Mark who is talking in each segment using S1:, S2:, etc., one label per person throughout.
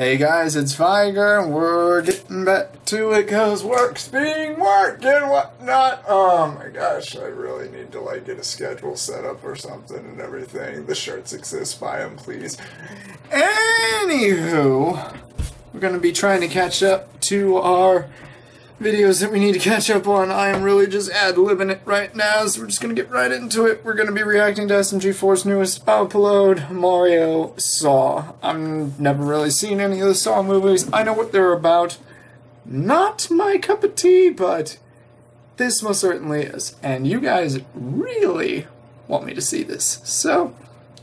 S1: Hey guys, it's Viger, and we're getting back to it because work's being worked and whatnot. Oh my gosh, I really need to like get a schedule set up or something and everything. The shirts exist, buy them please. Anywho, we're gonna be trying to catch up to our videos that we need to catch up on. I am really just ad-libbing it right now, so we're just gonna get right into it. We're gonna be reacting to SMG4's newest upload, Mario Saw. I've never really seen any of the Saw movies. I know what they're about. Not my cup of tea, but this most certainly is. And you guys really want me to see this. So,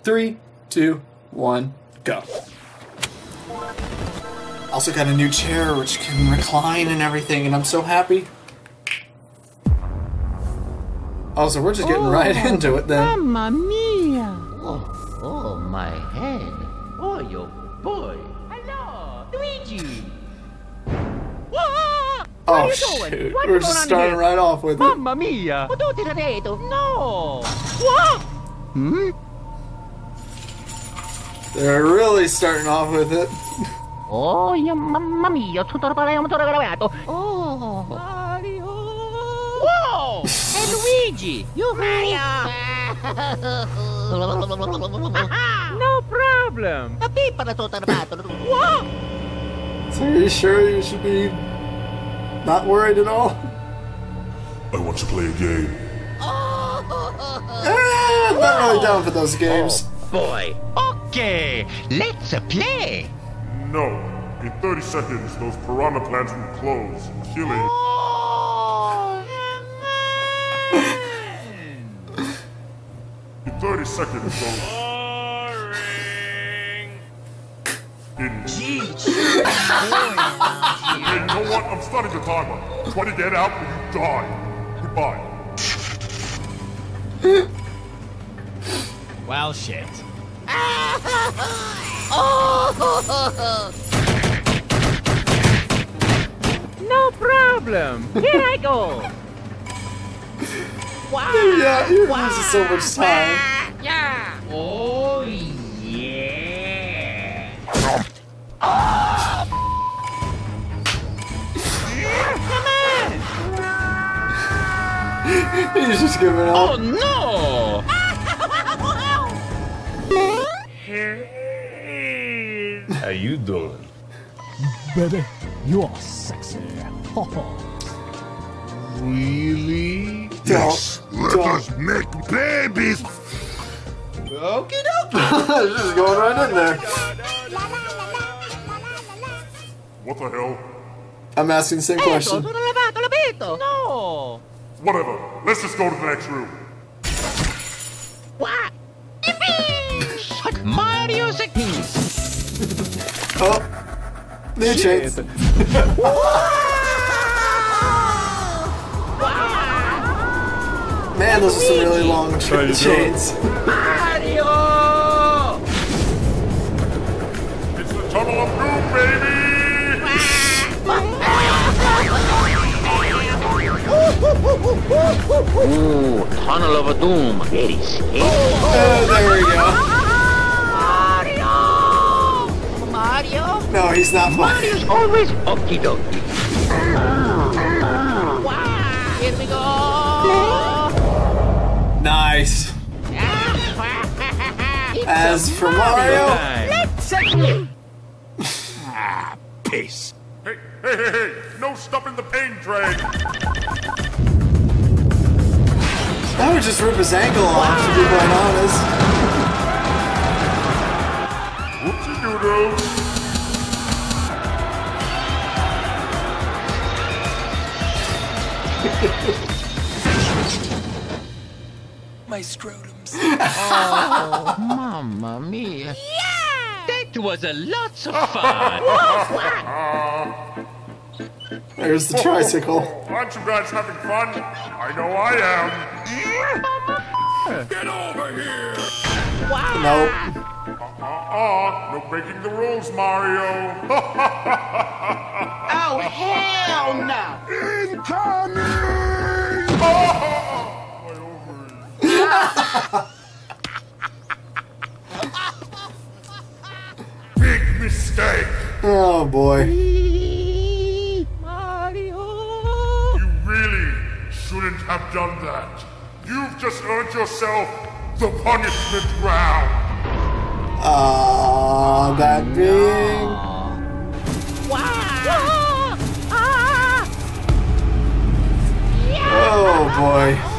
S1: three, two, one, go. Also got a new chair which can recline and everything, and I'm so happy. Also, we're just getting right into it then.
S2: Mamma mia!
S3: Oh, oh, my head. Oh, your boy. Hello, Luigi.
S2: What?
S1: Oh
S2: are you
S1: shoot.
S2: What's
S1: we're just starting
S2: here?
S1: right off with it.
S2: Mamma mia!
S3: What do you Redo? No.
S2: What? Hmm?
S1: They're really starting off with it.
S3: Oh, yeah, mamma mia. Tutto parliamo tutto gravato. Oh.
S2: Mario!
S3: Whoa! Hey, Luigi. You Mario.
S2: No problem!
S3: La pippa tutto gravato.
S2: What?
S1: So are you sure you should be not worried at all?
S4: I want to play a game.
S1: Eh, I'm not really down for those games.
S3: Boy.
S5: Okay, let's play.
S4: No. In 30 seconds, those piranha plants will close, killing. In 30 seconds, those. In. Hey, you know what? I'm starting the timer. Try to get out or you die. Goodbye.
S5: Well, shit. Oh!
S2: No problem! Here I go!
S1: Yeah, you're losing so much time. Yeah.
S3: Oh, yeah. Oh!
S1: He's just giving up.
S5: Oh no! How you doing?
S6: Baby, you are sexy. Ho ho.
S5: Really?
S1: Don't. Don't.
S4: make babies!
S5: Okay,
S1: just going right in there.
S4: What the hell?
S1: I'm asking the same question.
S3: No.
S4: Whatever. Let's just go to the next room.
S1: Oh, new chains. Man, those are some really long
S4: How you
S1: chains.
S3: Mario!
S4: It's the tunnel of doom, baby!
S3: Ooh, Tunnel of Doom. Very scary.
S1: Oh, there we go. No, he's not fine.
S3: Mario's always okie dokie. Wow! Here we go!
S1: Nice. As for Mario,
S2: Let's go!
S5: Ah, peace.
S4: Hey, hey, hey, hey! No stopping the pain train!
S1: that would just rip his ankle off, to be quite honest.
S4: Oh.
S3: Mamma mia. Yeah!
S5: That was a lots of fun.
S1: There's the tricycle.
S4: Oh, aren't you guys having fun? I know I am. Get over here! Wow!
S1: Nope.
S4: Uh-uh, no breaking the rules, Mario.
S2: Oh, hell no!
S4: Incoming! Big mistake.
S1: Oh boy.
S2: Mario.
S4: You really shouldn't have done that. You've just earned yourself the punishment round.
S1: Oh, that no. Wow. Oh boy. Ah.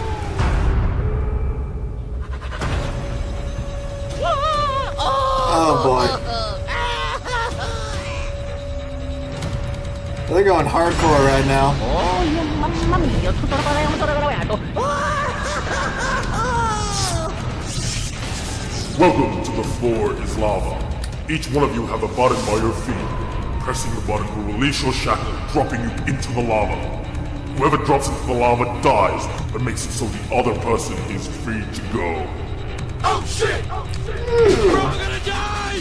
S1: Going hardcore right now.
S2: Oh, yung mamma mia, tutto la paraya, tutto la paraya.
S4: Welcome to the floor is lava. Each one of you have a button by your feet. Pressing the button will release your shackle, dropping you into the lava. Whoever drops into the lava dies, but makes it so the other person is free to go. Oh shit! We're all gonna die!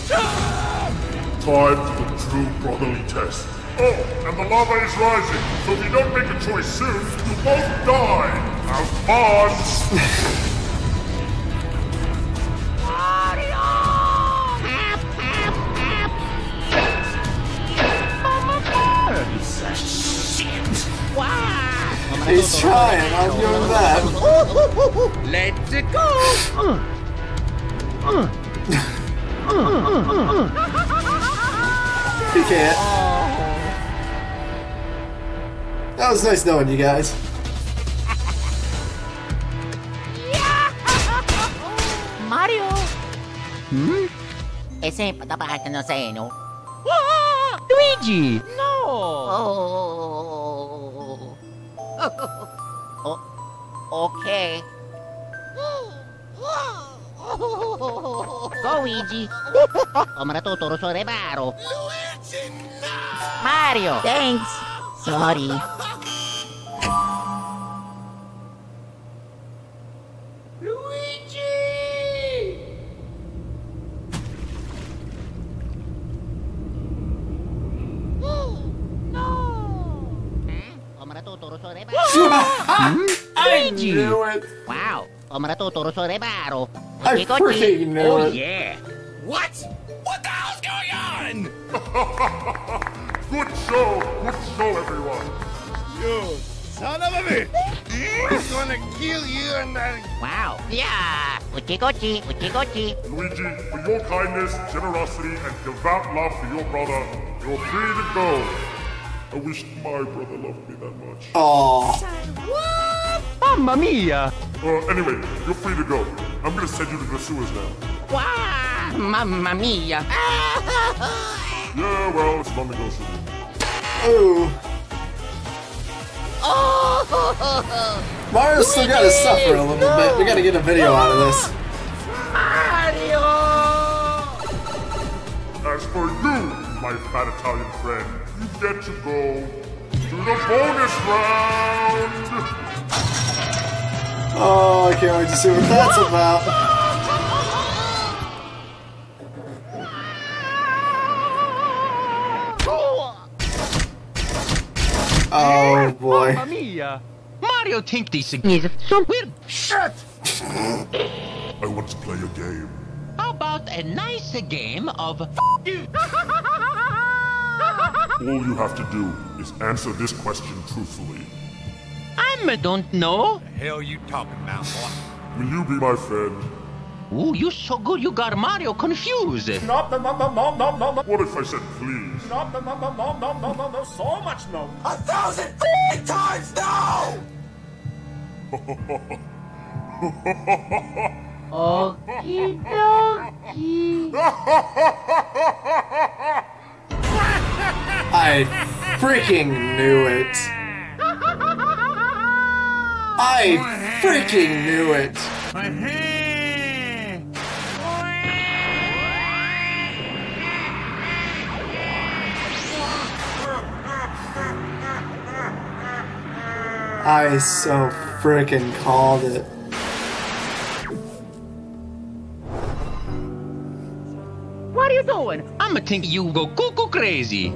S4: Time for the true brotherly test. Oh, and the lava is rising, so if you don't make a choice soon, you both die! Have fun!
S1: He's trying, I'm doing that.
S5: Let's go!
S1: He can't. That was nice knowing you guys.
S7: Mario! Hmm? Ese patapahatan na sa eno.
S2: Luigi! No!
S7: Oh. oh. Okay. Go, Luigi. O maratuturo sa rebaro. Luigi, no! Mario! Thanks! Sorry. Maratuturo sa rebaro.
S1: I knew it.
S7: Wow! O maratuturo sa rebaro.
S1: I freaking knew
S5: Oh
S1: it.
S5: yeah. What? What the hell's going on?
S4: Good show! Good show, everyone!
S8: You son of a bitch! He's gonna kill you, and then...
S7: Wow! Yeah! Uchi-kochi! Uchi-kochi!
S4: Luigi, for your kindness, generosity, and devout love for your brother, you're free to go. I wish my brother loved me that much.
S1: Aw.
S2: Mamma mia!
S4: Uh, anyway, you're free to go. I'm gonna send you to the sewers now.
S7: Wow! Mamma mia!
S4: Yeah, well, it's non-negotiable.
S1: Ooh. Mario's still gotta suffer a little bit. We gotta get a video out of this. Mario!
S4: As for you, my fat Italian friend, you get to go to the bonus round.
S1: Oh, I can't wait to see what that's about. Oh boy.
S2: Mamma mia!
S5: Mario think this is so weird. Shut!
S4: I want to play a game.
S5: How about a nice game of you?
S4: All you have to do is answer this question truthfully.
S5: I don't know. The hell you talking about, boy?
S4: Will you be my friend?
S5: Ooh, you so good you got Mario confused.
S4: What if I said please?
S1: I freaking knew it. I freaking knew it. I so freaking called it.
S2: What are you doing?
S5: I'ma think you go cuckoo crazy.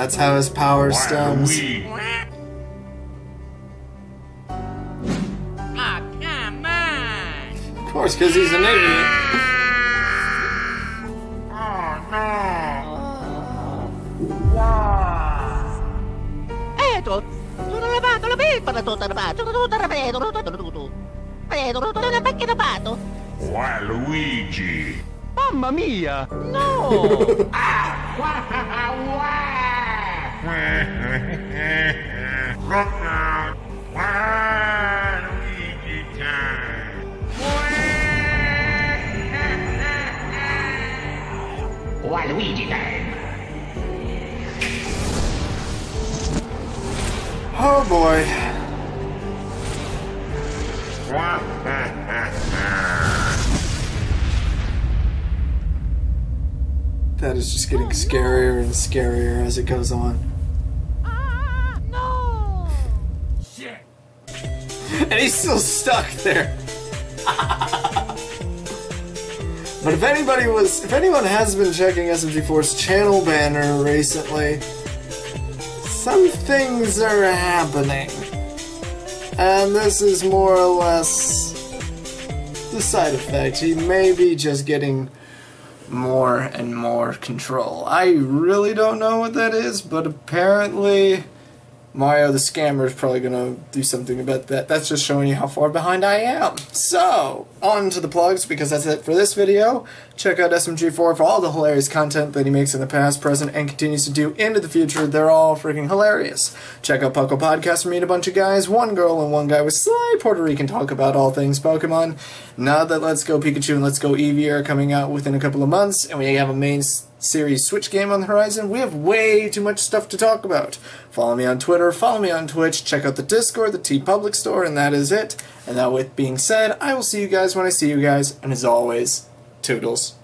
S1: That's how his power stems.
S2: Ah, come on.
S1: Of course, because he's an idiot.
S8: Waluigi!
S5: Mamma mia!
S7: No!
S8: Waluigi time! Waluigi time!
S1: Oh boy. That is just getting scarier and scarier as it goes on.
S7: no!
S1: And he's still stuck there. but if anybody was, if anyone has been checking SMG4's channel banner recently, some things are happening. And this is more or less the side effect. He may be just getting more and more control. I really don't know what that is, but apparently Mario the Scammer is probably gonna do something about that. That's just showing you how far behind I am. So, on to the plugs because that's it for this video. Check out SMG4 for all the hilarious content that he makes in the past, present, and continues to do into the future. They're all freaking hilarious. Check out PUCL Podcast where meet a bunch of guys, one girl and one guy with sly Puerto Rican talk about all things Pokemon. Now that Let's Go Pikachu and Let's Go Eevee are coming out within a couple of months, and we have a main series Switch game on the horizon, we have way too much stuff to talk about. Follow me on Twitter, follow me on Twitch, check out the Discord, the TeePublic Store, and that is it. And that with being said, I will see you guys when I see you guys, and as always, toodles.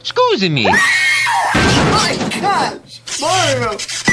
S5: Excuse me!
S1: My gosh! Mario!